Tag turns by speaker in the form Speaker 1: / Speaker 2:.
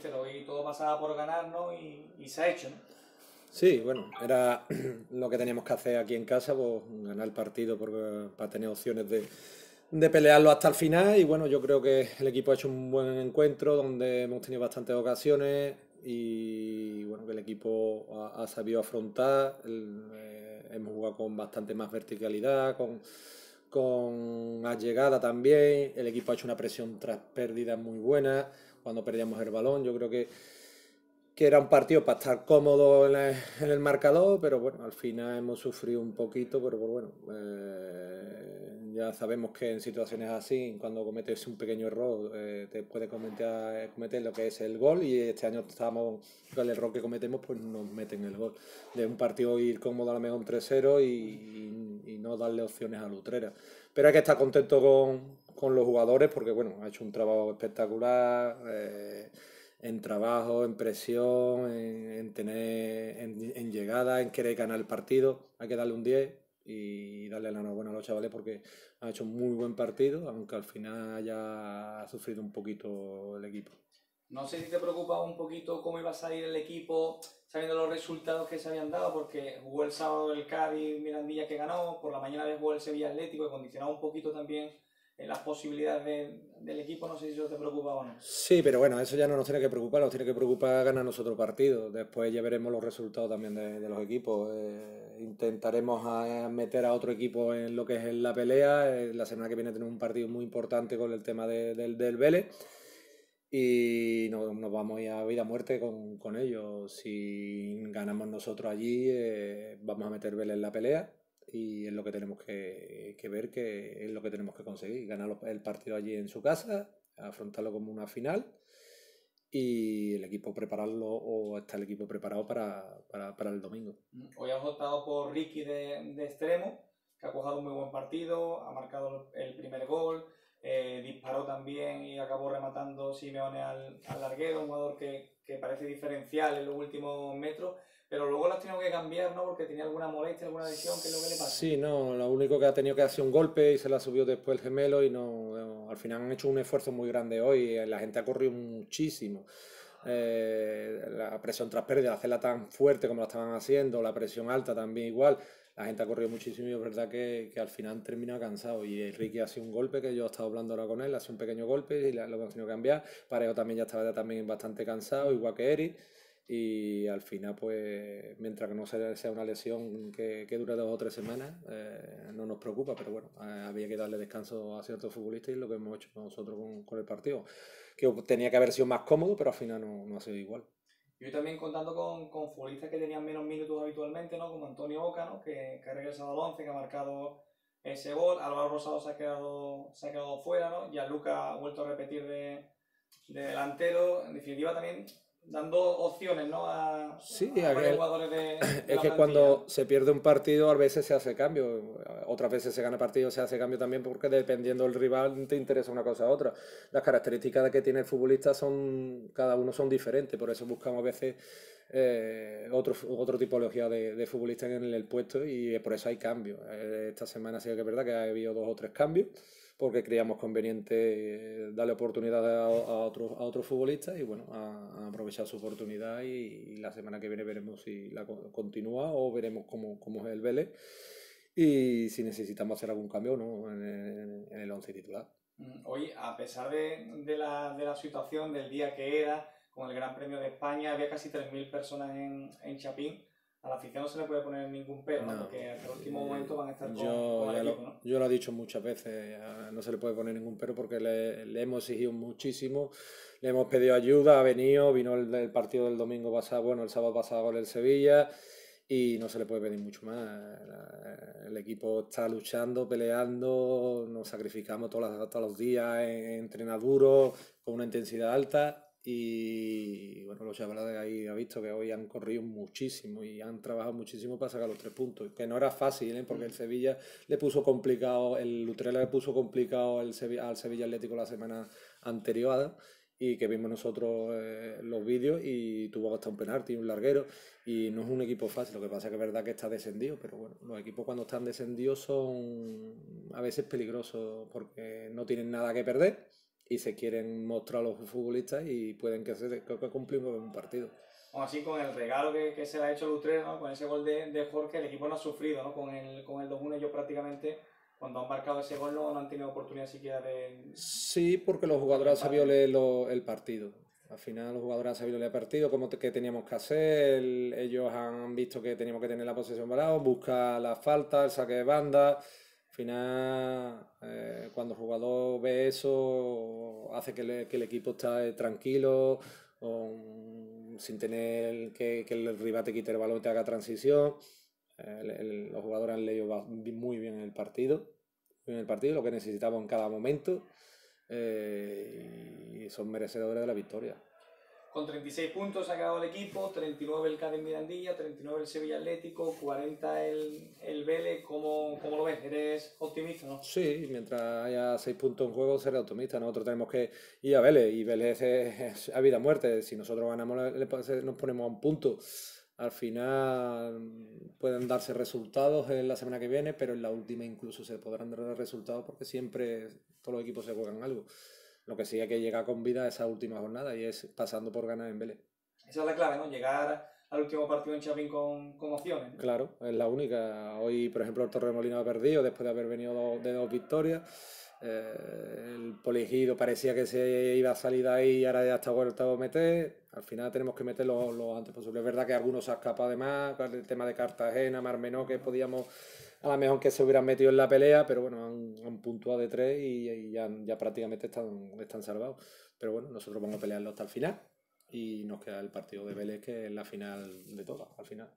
Speaker 1: mister, hoy todo pasaba por ganar, ¿no? Y, y se ha hecho, ¿no?
Speaker 2: Sí, bueno, era lo que teníamos que hacer aquí en casa, pues ganar el partido para tener opciones de, pelearlo hasta el final. Y bueno, yo creo que el equipo ha hecho un buen encuentro donde hemos tenido bastantes ocasiones y bueno, que el equipo ha, sabido afrontar. eh, hemos jugado con bastante más verticalidad, con, con más llegada también. El equipo ha hecho una presión tras pérdidas muy buena. Cuando perdíamos el balón, yo creo que que era un partido para estar cómodo en, en el marcador, pero bueno, al final hemos sufrido un poquito, pero bueno, eh, ya sabemos que en situaciones así, cuando cometes un pequeño error, eh, te puede cometer, cometer lo que es el gol y este año estamos con el error que cometemos, pues nos meten el gol. De un partido ir cómodo a la mejor 3-0 y, y- y no darle opciones a Lutrera. Pero hay que estar contento con, con los jugadores porque bueno, ha hecho un trabajo espectacular. eh, en trabajo, en presión, en, en tener en, llegada, en querer ganar el partido. Hay que darle un 10 y darle la enhorabuena a los chavales porque han hecho un muy buen partido, aunque al final haya sufrido un poquito el equipo.
Speaker 1: No sé si te preocupaba un poquito cómo iba a salir el equipo, sabiendo los resultados que se habían dado, porque jugó el sábado el Cádiz Mirandilla que ganó, por la mañana jugado el Sevilla Atlético, que condicionaba un poquito también las posibilidades de- del equipo. No sé si eso te preocupaba o no.
Speaker 2: Sí, pero bueno, eso ya no nos tiene que preocupar, nos tiene que preocupar ganar nosotros partidos. Después ya veremos los resultados también de, de los equipos. Eh, intentaremos meter a otro equipo en lo que es la pelea. Eh, la semana que viene tenemos un partido muy importante con el tema de- del, del Vélez. Y no- nos vamos a ir a vida muerte con, con ellos. Si ganamos nosotros allí, eh, vamos a meter Vélez en la pelea. Y es lo que tenemos que, que ver, que es lo que tenemos que conseguir. Ganar el partido allí en su casa, afrontarlo como una final y el equipo prepararlo o está el equipo preparado para, para, para el domingo.
Speaker 1: Hoy hemos optado por Ricky de, de extremo, que ha cojado un muy buen partido, ha marcado el primer gol, eh, disparó también y acabó rematando Simeone al, al larguero, un jugador que, que parece diferencial en los últimos metros, pero luego lo has tenido que cambiar, ¿no? Porque tenía alguna molestia, alguna lesión, ¿qué es lo que le pasa?
Speaker 2: Sí, no, lo único que ha tenido que hacer un golpe y se la subió después el gemelo y no, no, al final han hecho un esfuerzo muy grande hoy, eh, la gente ha corrido muchísimo. Eh, la presión tras pérdida, hacerla tan fuerte como la estaban haciendo, la presión alta también igual, la gente ha corrido muchísimo y es verdad que, que al final termina cansado y Enrique ha sido un golpe que yo he estado hablando ahora con él, ha sido un pequeño golpe y lo hemos tenido que cambiar, Parejo también ya estaba también bastante cansado, igual que Eric. Y al final pues mientras que no sea una lesión que, que dure dos o tres semanas eh, no nos preocupa pero bueno eh, había que darle descanso a ciertos futbolistas y lo que hemos hecho nosotros con, con el partido. Que tenía que haber sido más cómodo pero al final no, no ha sido igual
Speaker 1: Yo también contando con, con futbolistas que tenían menos minutos habitualmente, ¿no? Como Antonio Oca, ¿no? Que, que ha regresado al 11, que ha marcado ese gol. Álvaro Rosado se ha quedado, se ha quedado fuera, ¿no? Gianluca ha vuelto a repetir de, de delantero. En definitiva, también dando opciones, ¿no? A,
Speaker 2: Sí,
Speaker 1: a
Speaker 2: a
Speaker 1: jugadores de, de
Speaker 2: es que cuando se pierde un partido a veces se hace cambio, otras veces se gana partido, se hace cambio también porque dependiendo del rival te interesa una cosa u otra. Las características que tiene el futbolista son, cada uno son diferentes, por eso buscamos a veces eh, otro, otro tipología de, de futbolista en el, puesto y por eso hay cambios. Eh, esta semana sí que es verdad que ha habido dos o tres cambios porque creíamos conveniente eh, darle oportunidad a, a otros a otros futbolistas y bueno, a, a aprovechar su oportunidad y, y la semana que viene veremos si la co- continúa o veremos cómo, cómo es el Vélez y si necesitamos hacer algún cambio o no en, en el once titular.
Speaker 1: Mm, Oye, a pesar de, de la, de la situación del día que era, con el Gran Premio de España, había casi 3.000 personas en, en Chapín. A la afición no se le puede poner ningún pero, porque hasta el último momento van a estar con,
Speaker 2: Yo,
Speaker 1: con el
Speaker 2: lo,
Speaker 1: equipo, ¿no?
Speaker 2: yo lo he dicho muchas veces, no se le puede poner ningún pero porque le, le hemos exigido muchísimo, le hemos pedido ayuda, ha venido, vino el, el partido del domingo pasado, bueno, el sábado pasado con el Sevilla y no se le puede pedir mucho más. El equipo está luchando, peleando, nos sacrificamos todas las- todos los días en, en entrenar duro, con una intensidad alta y bueno, los chavales de ahí ha visto que hoy han corrido muchísimo y han trabajado muchísimo para sacar los tres puntos, que no era fácil, ¿eh? porque el Sevilla le puso complicado, el Utrera le puso complicado el Sevi- al Sevilla Atlético la semana anterior y que vimos nosotros eh, los vídeos y tuvo hasta un penalti, un larguero y no es un equipo fácil, lo que pasa es que es verdad que está descendido, pero bueno, los equipos cuando están descendidos son a veces peligrosos porque no tienen nada que perder y se quieren mostrar a los futbolistas y pueden que, se, que cumplimos un partido.
Speaker 1: Aún así, con el regalo que, que se le ha hecho Lutrero, ¿no? con ese gol de, de, Jorge, el equipo no ha sufrido, ¿no? Con el, con el 2-1 ellos prácticamente, cuando han marcado ese gol, no, han tenido oportunidad siquiera de...
Speaker 2: Sí, porque los jugadores han sabido leer lo, el partido. Al final los jugadores han sabido leer el partido, cómo que teníamos que hacer, ellos han visto que teníamos que tener la posesión balada, buscar la falta, el saque de banda. Al final, eh, cuando el jugador ve eso, hace que, que el equipo esté tranquilo, sin tener que, que, el rival te quite el balón y te haga transición. El, los jugadores han leído muy bien el partido, en el partido, lo que necesitamos en cada momento eh, y son merecedores de la victoria.
Speaker 1: Con 36 puntos ha quedado el equipo, 39 el Cádiz Mirandilla, 39 el Sevilla Atlético, 40 el, el Vélez. ¿Cómo, ¿Cómo, lo ves? ¿Eres optimista? ¿no?
Speaker 2: Sí, mientras haya 6 puntos en juego, seré optimista. Nosotros tenemos que ir a Vélez y Vélez es, a vida muerte. Si nosotros ganamos, nos ponemos a un punto. Al final pueden darse resultados en la semana que viene, pero en la última incluso se podrán dar resultados porque siempre todos los equipos se juegan algo. Lo que sí hay que llegar con vida a esa última jornada y es pasando por ganar en Vélez.
Speaker 1: Esa es la clave, ¿no? Llegar al último partido en Chapín con, con opciones.
Speaker 2: Claro, es la única. Hoy, por ejemplo, el Torremolino ha perdido después de haber venido de dos victorias. Eh, el Poligido parecía que se iba a salir de ahí y ahora ya está vuelto a meter. Al final tenemos que meterlo lo antes posible. Es verdad que algunos se escapado además, el tema de Cartagena, Marmenó, que podíamos a lo mejor que se hubieran metido en la pelea, pero bueno, han, han puntuado de tres y, y ya, ya, prácticamente están, están salvados. Pero bueno, nosotros vamos a pelearlo hasta el final y nos queda el partido de Vélez, que es la final de todas, al final.